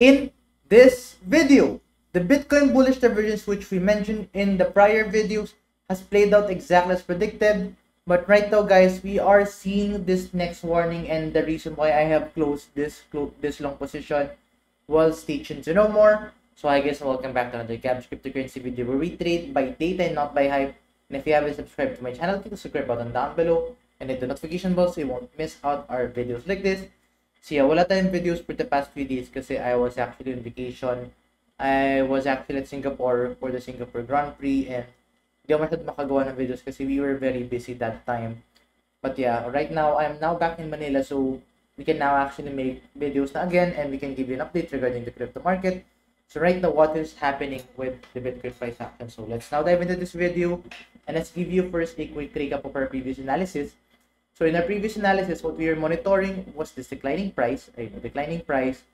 in this video. The Bitcoin bullish divergence which we mentioned in the prior videos has played out exactly as predicted. But right now guys, we are seeing this next warning and the reason why I have closed this this long position was stay tuned to know more. So I guess welcome back to another Gabs cryptocurrency video where we trade by data and not by hype. And if you haven't subscribed to my channel, click the subscribe button down below and hit the notification bell so you won't miss out our videos like this. So yeah, wala tayong videos for the past few days kasi I was actually on vacation. I was actually at Singapore for the Singapore Grand Prix and hindi ako masyad makagawa ng videos kasi we were very busy that time. But yeah, right now, I'm now back in Manila so we can now actually make videos na again and we can give you an update regarding the crypto market. So right now, what is happening with the Bitcoin price action? So let's now dive into this video and let's give you first a quick recap of our previous analysis. So in our previous analysis, what we were monitoring was this declining price, eh, a declining price,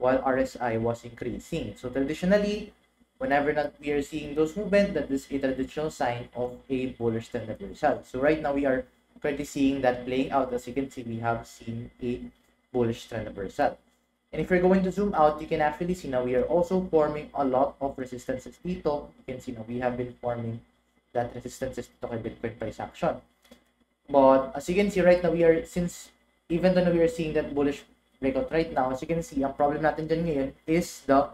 while RSI was increasing. So traditionally, whenever not we are seeing those movement, that is a traditional sign of a bullish trend reversal. So right now we are currently seeing that playing out. As you can see, we have seen a bullish trend reversal. And if you're going to zoom out, you can actually see now we are also forming a lot of resistances dito. You can see now we have been forming that resistances dito kay Bitcoin price action. But as you can see right now, we are, since even though we are seeing that bullish breakout right now, as you can see, ang problem natin dyan ngayon is the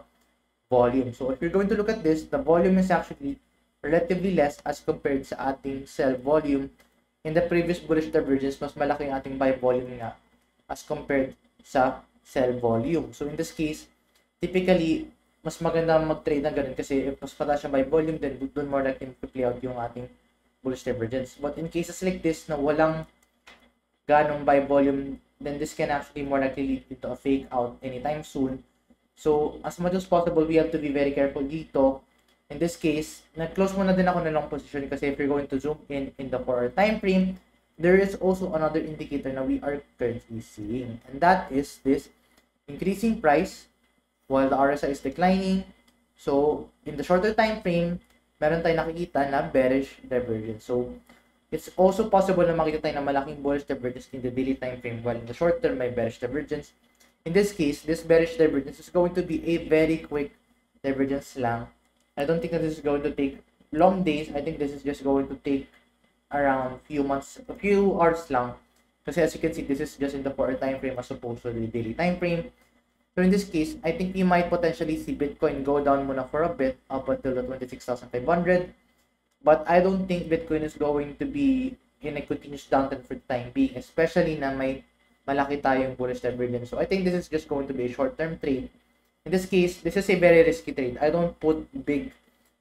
volume. So if you're going to look at this, the volume is actually relatively less as compared sa ating sell volume. In the previous bullish divergence, mas malaki ang ating buy volume nga as compared sa sell volume. So in this case, typically, mas maganda mag-trade na ganun kasi if mas pataas yung buy volume, then doon more likely to play out yung ating bullish divergence. But in cases like this na walang ganong buy volume, then this can actually more likely lead into a fake out anytime soon. So, as much as possible, we have to be very careful dito. In this case, nag-close muna din ako ng long position kasi if you're going to zoom in in the 4-hour time frame, there is also another indicator na we are currently seeing. And that is this increasing price while the RSI is declining. So, in the shorter time frame, meron tayong nakikita na bearish divergence. So, it's also possible na makita tayo na malaking bullish divergence in the daily time frame while in the short term may bearish divergence. In this case, this bearish divergence is going to be a very quick divergence lang. I don't think that this is going to take long days. I think this is just going to take around few months, a few hours lang. Kasi as you can see, this is just in the 4 time frame as opposed to the daily time frame. So in this case, I think you might potentially see Bitcoin go down muna for a bit up until the 26,500. But I don't think Bitcoin is going to be in a continuous downtrend for the time being, especially na may malaki tayong bullish divergence. So I think this is just going to be a short-term trade. In this case, this is a very risky trade. I don't put big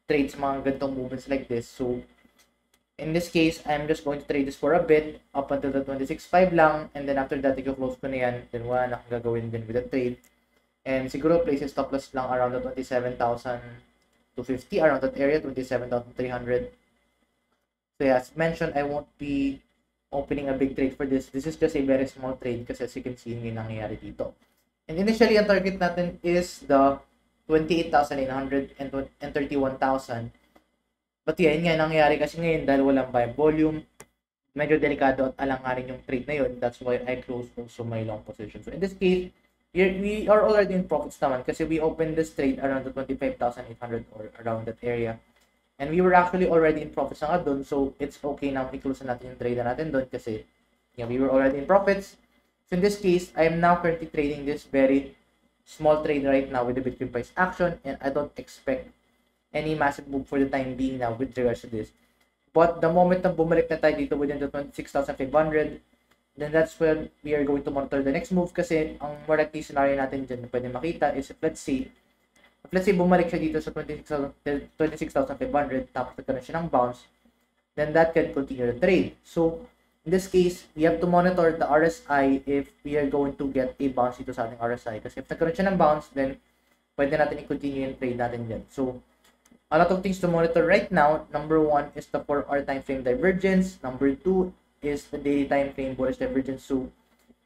trades mga ganitong movements like this. So in this case, I'm just going to trade this for a bit up until the 26.5 lang and then after that, i-close ko na yan. Then wala na akong gagawin din with the trade. And siguro places stop loss lang around the 27,250 around that area, 27,300. So yeah, as mentioned, I won't be opening a big trade for this. This is just a very small trade kasi as you can see, yung nangyayari dito. And initially, ang target natin is the 28,800 and 31,000. But yeah, yun nga nangyayari kasi ngayon dahil walang buy volume, medyo delikado at alangarin yung trade na yun. That's why I closed also my long position. So in this case, we are already in profits naman kasi we opened this trade around the 25,800 or around that area. And we were actually already in profits na nga dun. So, it's okay na i-close natin yung trade na natin dun kasi yeah, we were already in profits. So, in this case, I am now currently trading this very small trade right now with the Bitcoin price action and I don't expect any massive move for the time being now with regards to this. But the moment na bumalik na tayo dito within the 26,500, then that's when we are going to monitor the next move kasi ang more likely scenario natin dyan na pwede makita is if let's say if let's say bumalik siya dito sa 26,500 26, tapos nagkaroon siya ng bounce then that can continue the trade. So in this case we have to monitor the RSI if we are going to get a bounce dito sa ating RSI kasi if nagkaroon siya ng bounce then pwede natin i-continue yung trade natin dyan. So a lot of things to monitor right now. Number one is the 4 hour time frame divergence. Number two is the daily time frame bullish divergence. So,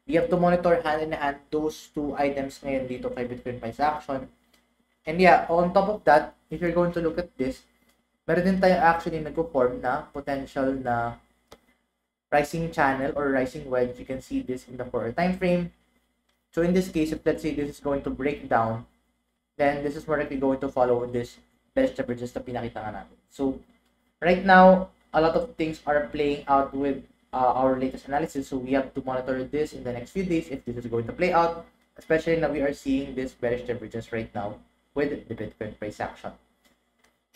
we have to monitor hand in hand those two items ngayon dito kay Bitcoin price action. And yeah, on top of that, if you're going to look at this, meron din tayo actually nag-form na potential na rising channel or rising wedge. You can see this in the 4 time frame. So in this case, if let's say this is going to break down then this is likely going to follow this bearish divergence na pinakita nga natin. So, right now, a lot of things are playing out with uh, our latest analysis. So, we have to monitor this in the next few days if this is going to play out, especially now we are seeing this bearish divergence right now with the Bitcoin price action.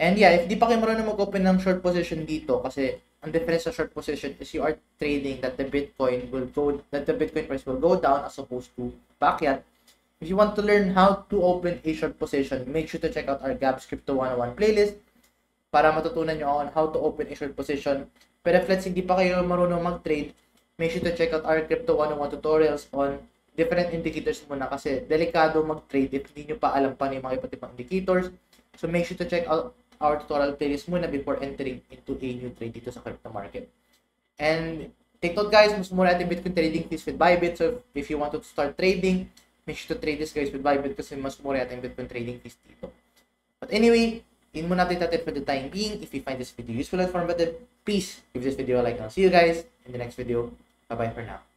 And yeah, if di pa kayo marunong mag-open ng short position dito kasi ang difference sa short position is you are trading that the Bitcoin will go that the Bitcoin price will go down as opposed to backyard. If you want to learn how to open a short position, make sure to check out our Gabs Crypto 101 playlist para matutunan nyo on how to open a short position. Pero if let's hindi pa kayo marunong mag-trade, make sure to check out our Crypto 101 tutorials on different indicators muna kasi delikado mag-trade if hindi nyo pa alam paano yung mga iba't ibang indicators. So make sure to check out our tutorial playlist muna before entering into a new trade dito sa crypto market. And take note guys, mas mura natin Bitcoin trading fees with Bybit. So if you want to start trading, make sure to trade this guys with Bybit kasi mas mura natin Bitcoin trading fees dito. But anyway, yun muna update natin for the time being. If you find this video useful and informative, please give this video a like I'll see you guys in the next video. Bye-bye for now.